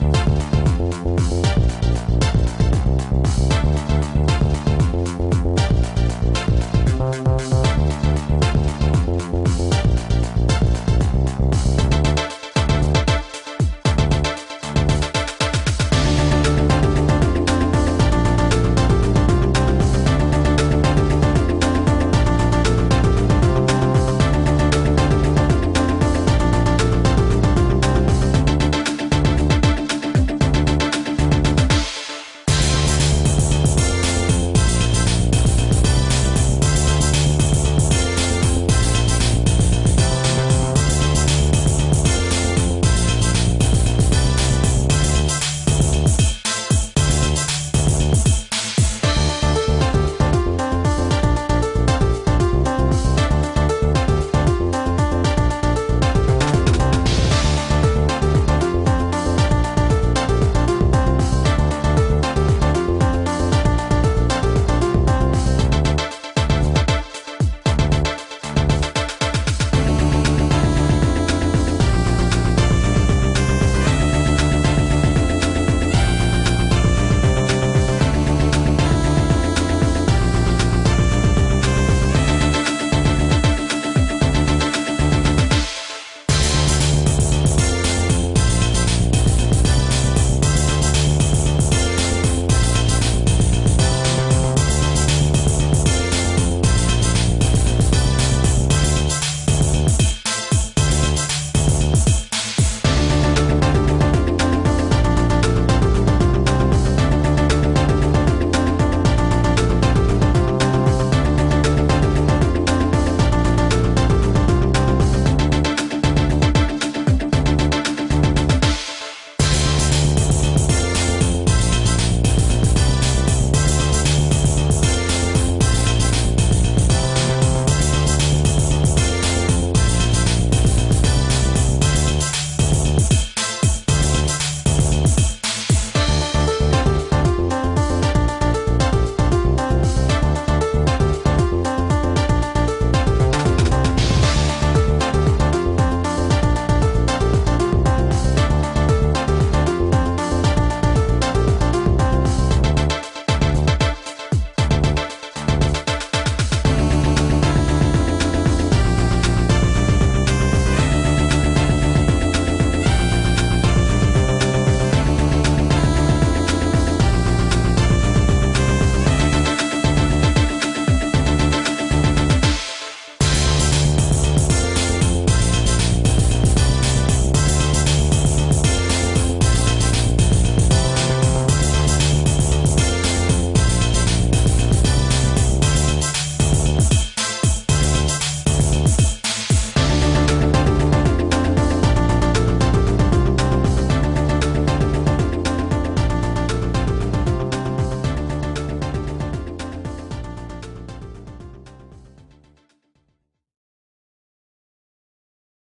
Bye.